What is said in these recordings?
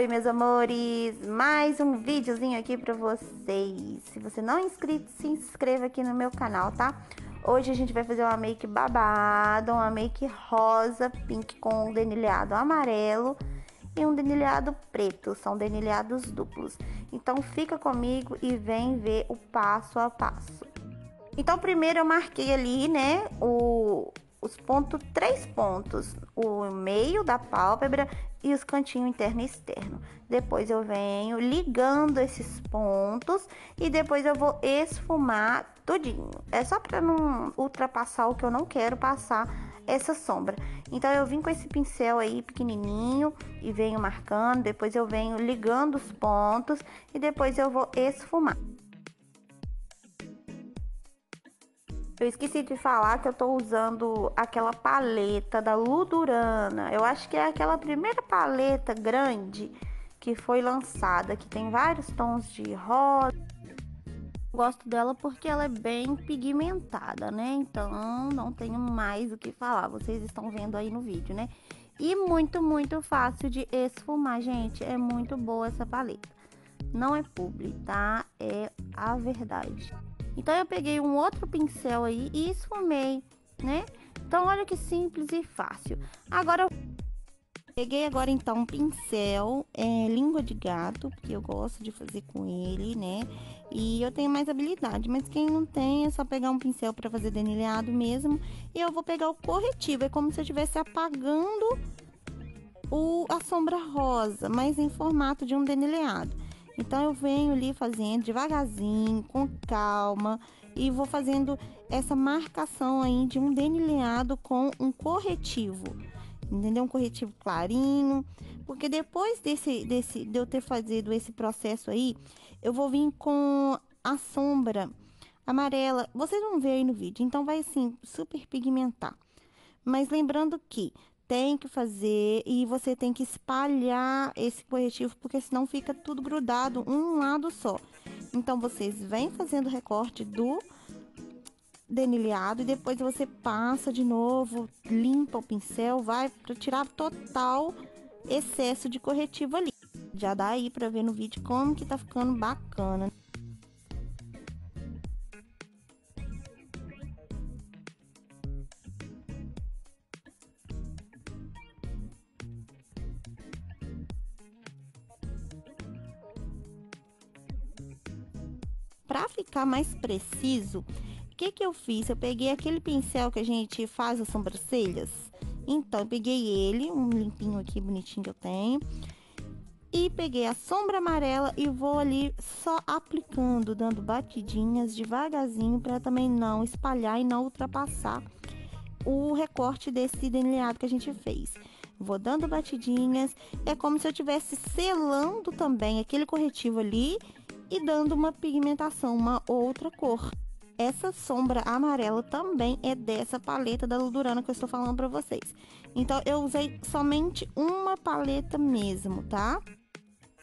Oi, meus amores! Mais um videozinho aqui pra vocês. Se você não é inscrito, se inscreva aqui no meu canal, tá? Hoje a gente vai fazer uma make babada, uma make rosa, pink com um denilhado amarelo e um denilhado preto. São denilhados duplos. Então fica comigo e vem ver o passo a passo. Então primeiro eu marquei ali, né, o, os pontos, três pontos, o meio da pálpebra e os cantinhos interno e externo. Depois eu venho ligando esses pontos e depois eu vou esfumar tudinho. É só para não ultrapassar o que eu não quero passar essa sombra. Então eu vim com esse pincel aí pequenininho e venho marcando, depois eu venho ligando os pontos e depois eu vou esfumar. Eu esqueci de falar que eu tô usando aquela paleta da Ludurana. Eu acho que é aquela primeira paleta grande que foi lançada, que tem vários tons de rosa. Gosto dela porque ela é bem pigmentada, né? Então não tenho mais o que falar. Vocês estão vendo aí no vídeo, né? E muito, muito fácil de esfumar, gente. É muito boa essa paleta. Não é publi, tá? É a verdade. Então eu peguei um outro pincel aí e esfumei, né? Então olha que simples e fácil. Agora eu peguei agora então um pincel é, língua de gato, porque eu gosto de fazer com ele, né? E eu tenho mais habilidade, mas quem não tem é só pegar um pincel para fazer denilhado mesmo. E eu vou pegar o corretivo, é como se eu estivesse apagando o, a sombra rosa, mas em formato de um denilhado. Então eu venho ali fazendo devagarzinho, com calma e vou fazendo essa marcação aí de um delineado com um corretivo. Entendeu? Um corretivo clarinho, porque depois desse, desse de eu ter fazido esse processo aí, eu vou vir com a sombra amarela. Vocês vão ver aí no vídeo, então vai assim super pigmentar. Mas lembrando que tem que fazer e você tem que espalhar esse corretivo, porque senão fica tudo grudado um lado só. Então, vocês vêm fazendo recorte do denilhado e depois você passa de novo, limpa o pincel, vai para tirar total excesso de corretivo ali. Já dá aí para ver no vídeo como que tá ficando bacana. Para ficar mais preciso, o que que eu fiz? Eu peguei aquele pincel que a gente faz as sobrancelhas. Então, eu peguei ele, um limpinho aqui, bonitinho que eu tenho. E peguei a sombra amarela e vou ali só aplicando, dando batidinhas devagarzinho para também não espalhar e não ultrapassar o recorte desse delineado que a gente fez. Vou dando batidinhas, é como se eu estivesse selando também aquele corretivo ali e dando uma pigmentação, uma outra cor. Essa sombra amarela também é dessa paleta da Ludurana que eu estou falando para vocês. Então, eu usei somente uma paleta mesmo, tá?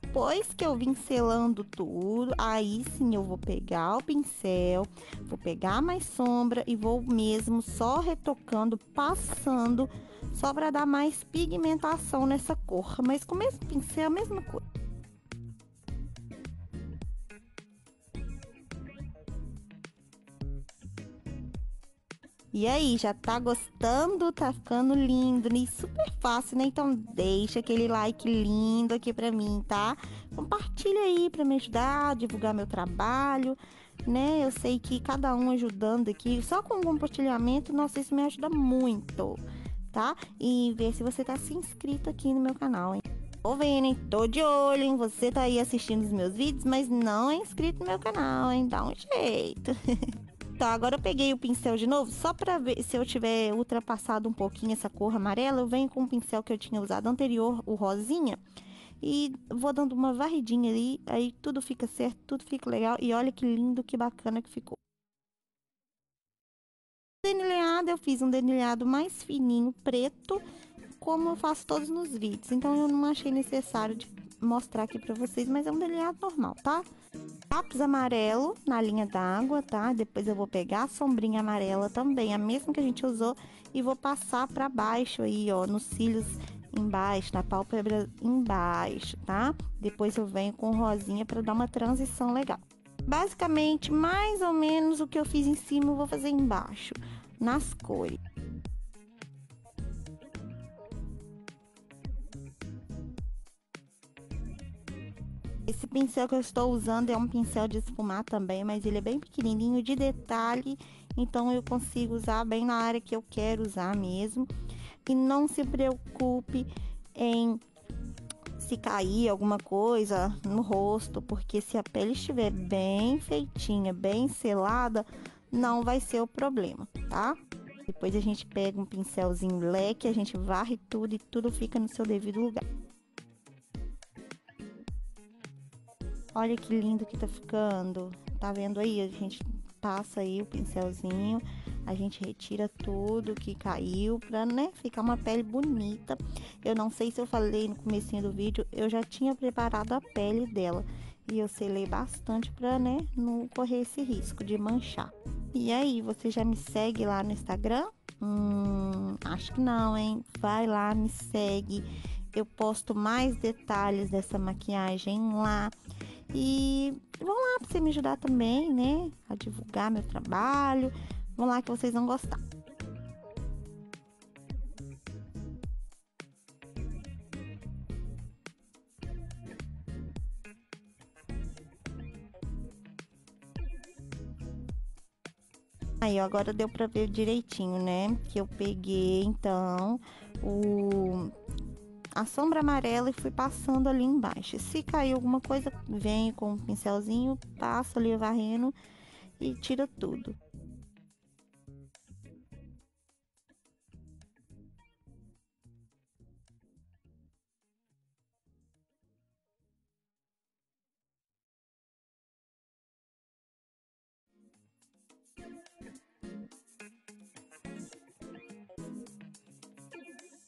Depois que eu vim selando tudo, aí sim eu vou pegar o pincel, vou pegar mais sombra e vou mesmo só retocando, passando, só para dar mais pigmentação nessa cor. Mas com o mesmo pincel, a mesma coisa. E aí, já tá gostando? Tá ficando lindo, né? Super fácil, né? Então deixa aquele like lindo aqui pra mim, tá? Compartilha aí pra me ajudar a divulgar meu trabalho, né? Eu sei que cada um ajudando aqui, só com o compartilhamento, nossa, isso me ajuda muito, tá? E ver se você tá se inscrito aqui no meu canal, hein? Tô vendo, hein? Tô de olho, hein? Você tá aí assistindo os meus vídeos, mas não é inscrito no meu canal, hein? Dá um jeito. Então, agora eu peguei o pincel de novo, só pra ver se eu tiver ultrapassado um pouquinho essa cor amarela, eu venho com o pincel que eu tinha usado anterior, o rosinha, e vou dando uma varridinha ali, aí tudo fica certo, tudo fica legal, e olha que lindo, que bacana que ficou. Denilhado, eu fiz um denilhado mais fininho, preto, como eu faço todos nos vídeos, então eu não achei necessário de mostrar aqui pra vocês, mas é um delineado normal, tá? Lápis amarelo na linha d'água, tá? Depois eu vou pegar a sombrinha amarela também, a mesma que a gente usou, e vou passar pra baixo aí, ó, nos cílios embaixo, na pálpebra embaixo, tá? Depois eu venho com rosinha para dar uma transição legal. Basicamente, mais ou menos o que eu fiz em cima, eu vou fazer embaixo, nas cores. Esse pincel que eu estou usando é um pincel de esfumar também, mas ele é bem pequenininho, de detalhe, então eu consigo usar bem na área que eu quero usar mesmo. E não se preocupe em se cair alguma coisa no rosto, porque se a pele estiver bem feitinha, bem selada, não vai ser o problema, tá? Depois a gente pega um pincelzinho leque, a gente varre tudo e tudo fica no seu devido lugar. Olha que lindo que tá ficando. Tá vendo aí? A gente passa aí o pincelzinho, a gente retira tudo que caiu pra, né, ficar uma pele bonita. Eu não sei se eu falei no comecinho do vídeo, eu já tinha preparado a pele dela. E eu selei bastante pra, né, não correr esse risco de manchar. E aí, você já me segue lá no Instagram? Hum, acho que não, hein? Vai lá, me segue. Eu posto mais detalhes dessa maquiagem lá. E vão lá para você me ajudar também, né? A divulgar meu trabalho. Vão lá que vocês vão gostar. Aí, agora deu para ver direitinho, né? Que eu peguei, então, o a sombra amarela e fui passando ali embaixo. Se cair alguma coisa, vem com um pincelzinho, passo ali varrendo e tira tudo.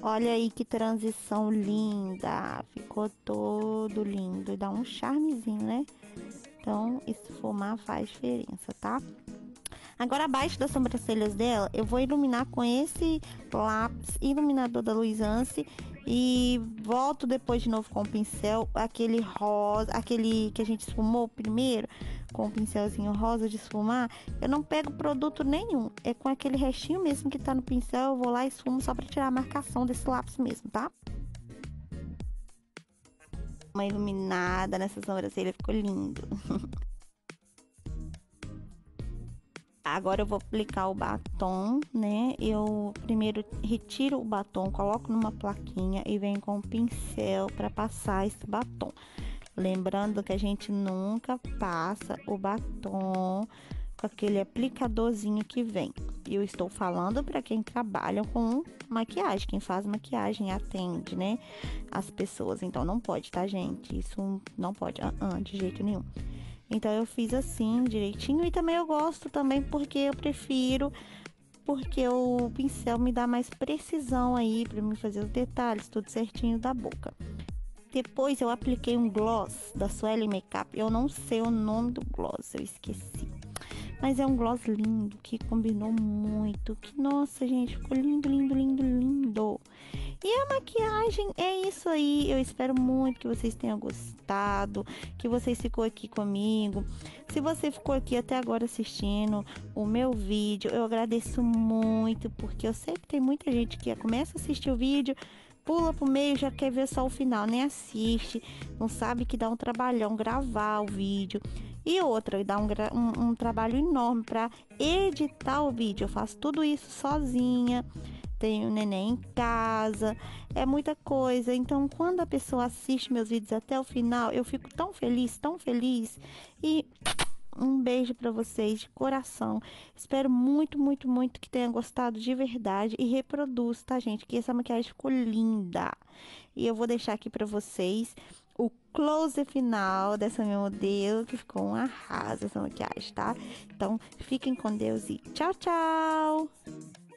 Olha aí que transição linda. Ficou todo lindo. Dá um charmezinho, né? Então, esfumar faz diferença, tá? Agora, abaixo das sobrancelhas dela, eu vou iluminar com esse lápis iluminador da Luisance e volto depois de novo com o pincel, aquele rosa, aquele que a gente esfumou primeiro, com o pincelzinho rosa de esfumar. Eu não pego produto nenhum, é com aquele restinho mesmo que tá no pincel, eu vou lá e esfumo só para tirar a marcação desse lápis mesmo, tá? Uma iluminada nessa sobrancelha, ficou lindo. Agora eu vou aplicar o batom, né? Eu primeiro retiro o batom, coloco numa plaquinha e venho com o pincel para passar esse batom. Lembrando que a gente nunca passa o batom com aquele aplicadorzinho que vem. Eu estou falando para quem trabalha com maquiagem, quem faz maquiagem atende, né? As pessoas. Então não pode, tá, gente? Isso não pode, uh -uh, de jeito nenhum. Então eu fiz assim, direitinho. E também eu gosto também porque eu prefiro porque o pincel me dá mais precisão aí para me fazer os detalhes, tudo certinho da boca. Depois eu apliquei um gloss da Sueli Makeup. Eu não sei o nome do gloss, eu esqueci. Mas é um gloss lindo, que combinou muito. Que, nossa, gente, ficou lindo, lindo, lindo, lindo. E a maquiagem é isso aí. Eu espero muito que vocês tenham gostado, que vocês ficou aqui comigo. Se você ficou aqui até agora assistindo o meu vídeo, eu agradeço muito, porque eu sei que tem muita gente que começa a assistir o vídeo pula pro meio já quer ver só o final, nem assiste, não sabe que dá um trabalhão gravar o vídeo. E outra, dá um, um, um trabalho enorme para editar o vídeo. Eu faço tudo isso sozinha. Tenho neném em casa, é muita coisa. Então, quando a pessoa assiste meus vídeos até o final, eu fico tão feliz, tão feliz. E um beijo para vocês de coração. Espero muito, muito, muito que tenham gostado de verdade e reproduz, tá, gente? Que essa maquiagem ficou linda. E eu vou deixar aqui para vocês o close final dessa minha modelo, que ficou um arraso essa maquiagem, tá? Então, fiquem com Deus e tchau, tchau!